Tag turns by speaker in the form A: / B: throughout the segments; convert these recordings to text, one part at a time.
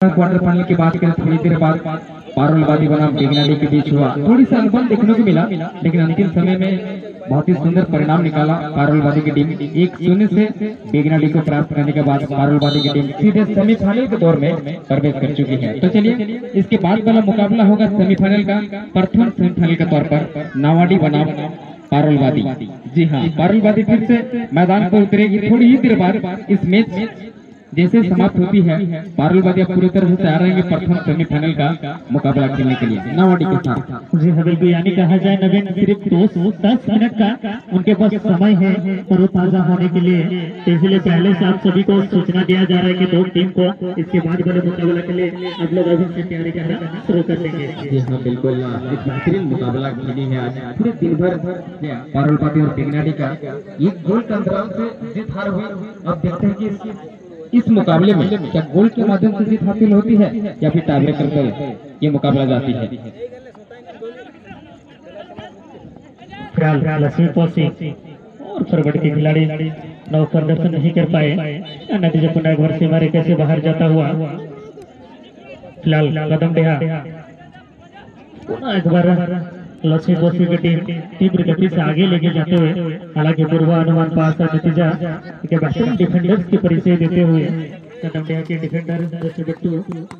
A: Quarter final की बात करें थोड़ी देर बाद पारुलवादी बनाम बेगनाडी के बीच हुआ। थोड़ी सा अनुभव देखने को मिला, लेकिन अंतिम समय में बहुत ही सुंदर परिणाम निकाला पारुलवादी की टीम। एक शून्य से बेगनाडी को प्राप्त करने के बाद पारुलवादी की टीम सीधे सेमीफाइनल के दौर में प्रवेश कर चुकी है। तो चलिए, इसके बाद वाला मुकाबला होगा सेमीफाइनल का, प्रथम सेमीफाइनल के तौर पर नावाडी बनाम पारुलवादी जी हाँ पारुलवादी फिर से मैदान पर उतरेगी। थोड़ी ही देर बाद इस मैच जैसे समाप्त होती है पारुलवादी अब पूरी तरह से तैयार रहेंगे प्रथम सेमीफाइनल का मुकाबला खेलने के लिए। नावाडी के साथ।
B: जी हाँ बिल्कुल यानी कहा जाए नवीन सिर्फ़ दो दस मिनट का उनके पास समय है तरोताजा होने के लिए। इसलिए पहले से आप सभी को सूचना दिया जा रहा है कि दो टीम को इसके बाद वाले मुकाबला के लिए आप लोग अभी से तैयारी करना शुरू कर देंगे।
A: जी हाँ बिल्कुल। एक बेहतरीन मुकाबला खेली है आज। पूरे दिन भर पारुलवादी और बेगनाडी का एक गोल के अंतराल से जीत हार हुई। अब देखते हैं कि इस मुकाबले में क्या गोल के माध्यम से जीत हासिल होती है या फिर टाइब्रेकर पर ये मुकाबला जाती है?
B: और फरवट के खिलाड़ी नौ प्रदर्शन नहीं कर पाए। नतीजे पुनः एक बार से मारे कैसे बाहर जाता हुआ? फ़िलहाल कदम पुनः एक बार लक्ष्मी पोसी की टीम तीव्र गति से आगे लेके जाते हुए, हालाँकि पूर्वानुमान पास का नतीजा बेहतरीन डिफेंडर्स की परिचय देते हुए के डिफेंडर बिट्टू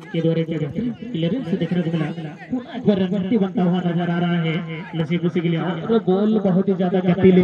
B: के द्वारा क्लियरेंस देखने को मिला। पूरा एक बार रणनीति बनता हुआ नज़र आ रहा है। लक्ष्मी पोसी के लिए और बॉल बहुत ही ज़्यादा गति ले।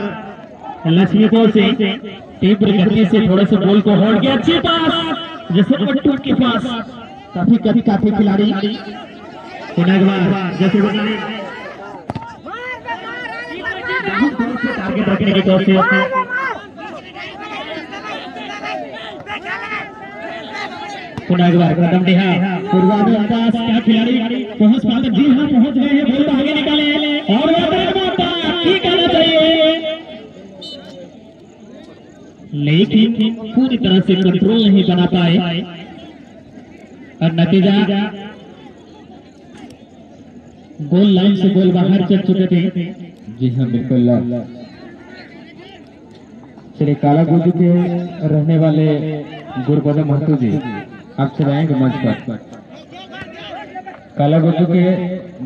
B: लक्ष्मी को से तीव्र गति से थोड़े से बॉल को होल्ड किया। अच्छी पास। जैसे बट्टू के पास। काफ़ी काफ़ी काफ़ी खिलाड़ी। जैसे टारगेट रखने की कोशिश। पुनः एक बार कदम क्या खिलाड़ी? पहुँच पाते। जी हाँ पहुँच गए हैं। बॉल आगे निकाले। और लेकिन पूरी तरह से कंट्रोल नहीं बना पाए। और नतीजा गोल लाइन से गोल बाहर चल चुके थे।
A: जी हाँ बिल्कुल। चलिए काला गोजू के रहने वाले गुरुपद महतो जी, आप चले आएँगे मंच पर। काला गोजू के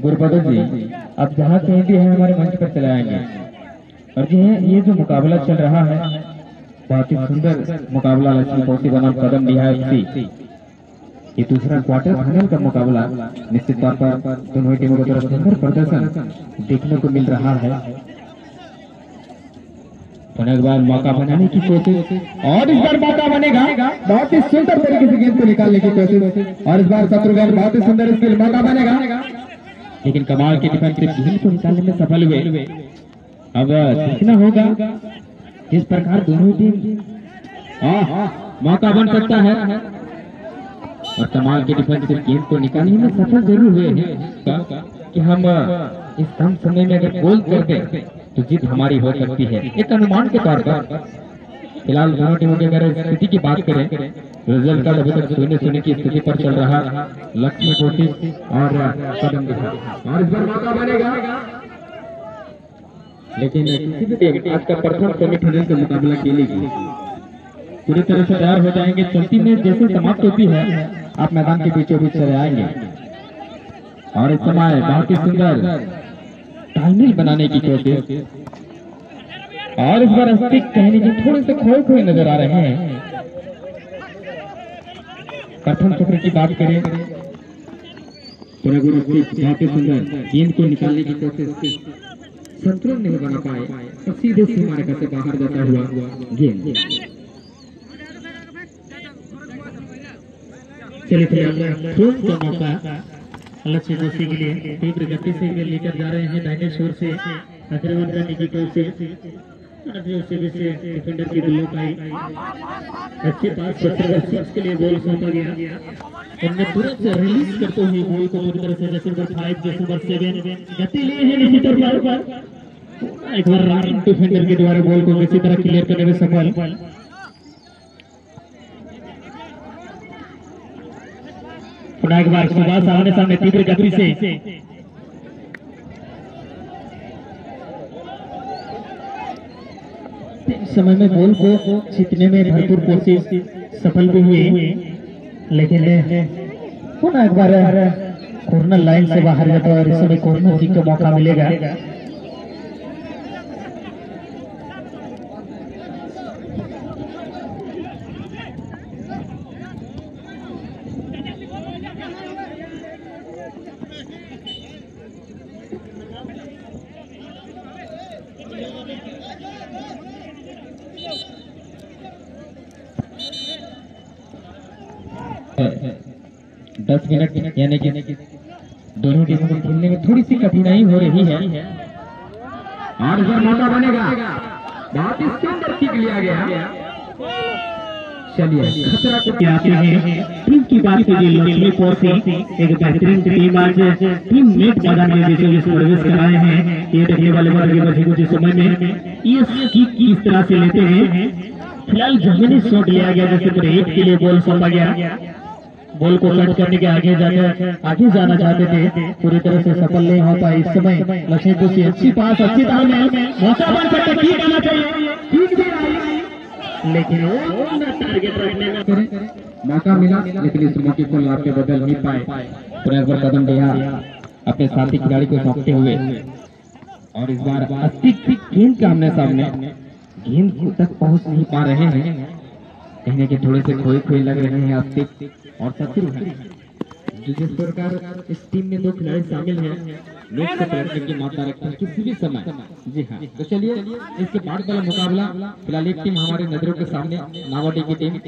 A: गुरुपद जी, आप जहाँ कहीं भी हैं, हमारे मंच पर चले आएँगे। और जी ये जो मुकाबला चल रहा है बहुत ही सुंदर मुकाबला लक्ष्मी बनाम कदम एफसी ये दूसरा क्वार्टर फाइनल का मुकाबला निश्चित तौर पर दोनों टीमों की तरफ़ सुंदर प्रदर्शन देखने को मिल रहा है बार मौका बनाने की कोशिश और इस बार मौका बनेगा बहुत ही सुंदर तरीके से गेंद को निकालने की कोशिश और इस बार शत्रुघ्न बहुत ही सुंदर इसके मौका बनेगा लेकिन कमाल के डिफेंसिव गेंद को निकालने में सफल हुए अब देखना होगा किस प्रकार दोनों टीम? हाँ मौका बन सकता है। और कमाल के डिफेंसिव गेंद को निकालने में सफल ज़रूर हुए हैं। कि हम इस कम समय में अगर गोल कर दें तो जीत हमारी हो सकती है। एक अनुमान के तौर पर, फ़िलहाल दोनों टीमों की अगर स्थिति की बात करें रिज़ल्ट कार्ड अभी तक शून्य शून्य की स्थिति पर चल रहा लक्ष्मी कोशिश और और इस बार मौका बनेगा। लेकिन आज का प्रथम सेमीफाइनल का मुकाबला खेलेगी पूरी तरह से तैयार हो जाएँगे। चलती में जैसे समाप्त होती है, आप मैदान के बीचों बीच चले आएँगे। और इस समय बहुत ही सुंदर तालमेल बनाने की कोशिश। और इस बार अस्तिक कहने की थोड़े से खोए खोए नज़र आ रहे हैं। प्रथम चक्र की बात करें। पुनः बहुत ही सुंदर गेंद को निकालने की कोशिश। संतुलन नहीं बना पाए और सीधे सीमा रेखा से बाहर जाता हुआ। गेंद।
B: चलिए फ़िलहाल थ्रो का मौका। लक्ष्य दोषी के लिए तीव्र गति से लेकर जा रहे हैं, डायनेश्वर से अग्रवर्धन की तरफ़ से। डिफेंडर की बल्लों का अच्छे पास सिक्स के लिए बॉल सौंपा गया उनने तुरंत रिलीज़ करते हुए बॉल को पूरी तरह से जैसे नंबर फाइव जैसे नंबर सेवन गति लिए हैं निश्चित तौर पर एक बार
A: डिफेंडर के द्वारा बॉल को किसी तरह क्लियर करने में सफल
B: पुनः एक बार सुबह सामने सामने तीव्र गति से समय में बॉल को जीतने में भरपूर कोशिश सफल भी हुई, लेकिन पुनः एक बार कॉर्नर लाइन से बाहर जाता है और इस समय कॉर्नर किक का मौका मिलेगा।
A: दस मिनट यानी कि दोनों टीमों को खेलने में थोड़ी सी कठिनाई हो रही है। और इधर मौका बनेगा। बहुत ही सुंदर किक लिया गया। चलिए, खतरा को
B: आते हैं? टीम की हैं। देखने वाले कुछ समय में ये किस तरह से लेते हैं। फ़िलहाल जमीनी शॉट लिया गया जैसे के लिए बॉल सौंपा गया। बॉल को कट करने के आगे जाने आगे जाना चाहते थे। पूरी तरह से सफल नहीं हो पाए इस समय। लक्ष्मीपुर से अच्छी पास, अच्छी तरह में। मौका बन सकता ठीक आना चाहिए। लेकिन
A: मौका मिला, लेकिन इस मौके को लाभ के बदल नहीं पाए। एक बार कदम दिया अपने साथी खिलाड़ी को सौंपते हुए। और इस बार अस्तिक गेंद के आमने सामने गेंद तक पहुँच नहीं पा रहे हैं। कहने के थोड़े से खोए खोए लग रहे हैं अस्तिक और शत्रु है। जो जिस प्रकार इस टीम में दो खिलाड़ी शामिल हैं लोग से प्रयत्न की मात्रा रखते हैं। किसी भी समय। जी हाँ। तो चलिए इसके बाद वाला मुकाबला फ़िलहाल एक टीम हमारे नज़रों के सामने नावाडी की टीम